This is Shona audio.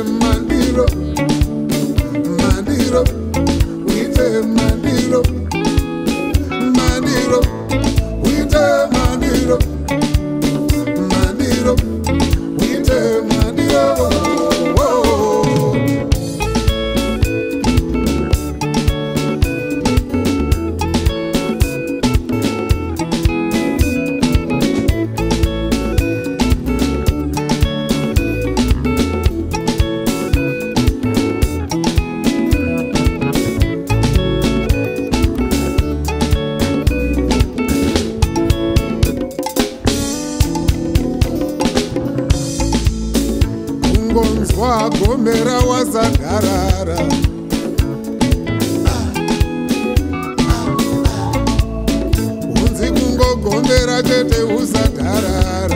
mandiro, up. wakomera wazangarara unzi kungogombera chete uzangarara